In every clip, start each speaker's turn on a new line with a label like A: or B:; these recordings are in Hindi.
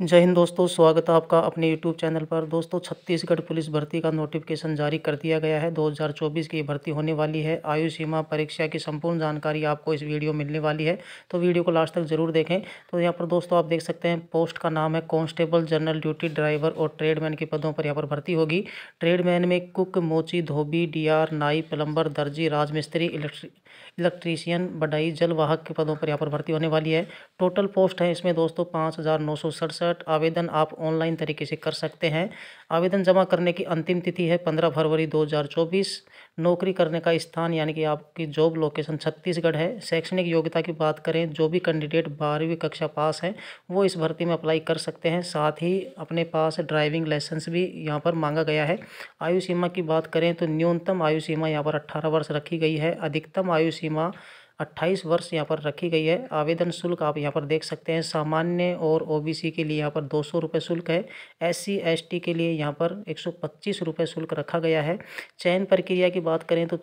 A: जय हिंद दोस्तों, स्वागत है आपका अपने यूट्यूब चैनल पर। दोस्तों, छत्तीसगढ़ पुलिस भर्ती का नोटिफिकेशन जारी कर दिया गया है। 2024 की भर्ती होने वाली है। आयु सीमा परीक्षा की संपूर्ण जानकारी आपको इस वीडियो मिलने वाली है। तो वीडियो को लास्ट तक ज़रूर देखें। तो यहाँ पर दोस्तों, आप देख सकते हैं, पोस्ट का नाम है कॉन्स्टेबल जनरल ड्यूटी ड्राइवर और ट्रेडमैन के पदों पर यहाँ पर भर्ती होगी। ट्रेडमैन में कुक, मोची, धोबी, डीआर, नाई, प्लम्बर, दर्जी, राजमिस्त्री इलेक्ट्रीशियन बडाई जलवाहक के पदों पर यहाँ पर भर्ती होने वाली है। टोटल पोस्ट है इसमें दोस्तों, पाँच हज़ार नौ सौ सड़सठ हज़ार नौ सौ सड़सठ आवेदन आप ऑनलाइन तरीके से कर सकते हैं। आवेदन जमा करने की अंतिम तिथि है पंद्रह फरवरी दो हज़ार चौबीस। नौकरी करने का स्थान यानी कि आपकी जॉब लोकेशन छत्तीसगढ़ है। शैक्षणिक योग्यता की बात करें, जो भी कैंडिडेट बारहवीं कक्षा पास है, वो इस भर्ती में अप्लाई कर सकते हैं। साथ ही अपने पास ड्राइविंग लाइसेंस भी यहाँ पर मांगा गया है। आयु सीमा की बात करें तो न्यूनतम आयु सीमा यहाँ पर अट्ठारह वर्ष रखी गई है। अधिकतम आयु सीमा अट्ठाईस वर्ष यहाँ पर रखी गई है। आवेदन शुल्क आप यहाँ पर देख सकते हैं। सामान्य और ओबीसी के लिए यहाँ पर दो सौ रुपये शुल्क है। एससी, एसटी के लिए यहाँ पर एक सौ पच्चीस रुपये शुल्क रखा गया है। चयन प्रक्रिया की बात करें तो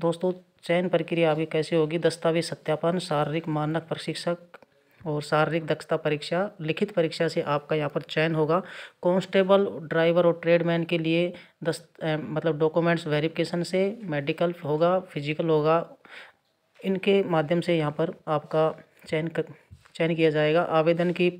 A: दोस्तों, चयन प्रक्रिया अभी कैसे होगी? दस्तावेज़ सत्यापन, शारीरिक मानक प्रशिक्षक और शारीरिक दक्षता परीक्षा, लिखित परीक्षा से आपका यहाँ पर चयन होगा। कांस्टेबल, ड्राइवर और ट्रेडमैन के लिए दस मतलब डॉक्यूमेंट्स वेरिफिकेशन से मेडिकल होगा, फ़िज़िकल होगा इनके माध्यम से यहाँ पर आपका चयन चयन किया जाएगा। आवेदन की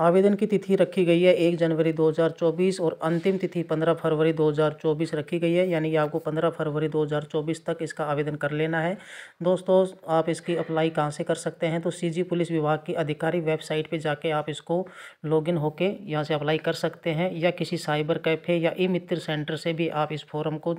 A: आवेदन की तिथि रखी गई है एक जनवरी 2024 और अंतिम तिथि 15 फरवरी 2024 रखी गई है, यानी आपको 15 फरवरी 2024 तक इसका आवेदन कर लेना है। दोस्तों, आप इसकी अप्लाई कहाँ से कर सकते हैं? तो सीजी पुलिस विभाग की अधिकारी वेबसाइट पे जाके आप इसको लॉगिन होके यहाँ से अप्लाई कर सकते हैं, या किसी साइबर कैफ़े या ई मित्र सेंटर से भी आप इस फॉर्म को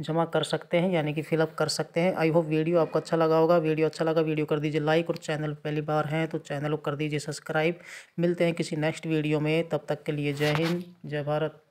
A: जमा कर सकते हैं, यानी कि फिलअप कर सकते हैं। आई होप वीडियो आपको अच्छा लगा होगा। वीडियो अच्छा लगा, वीडियो कर दीजिए लाइक और चैनल पहली बार हैं तो चैनल को कर दीजिए सब्सक्राइब। मिलते हैं किसी नेक्स्ट वीडियो में तब तक के लिए जय हिंद जय भारत।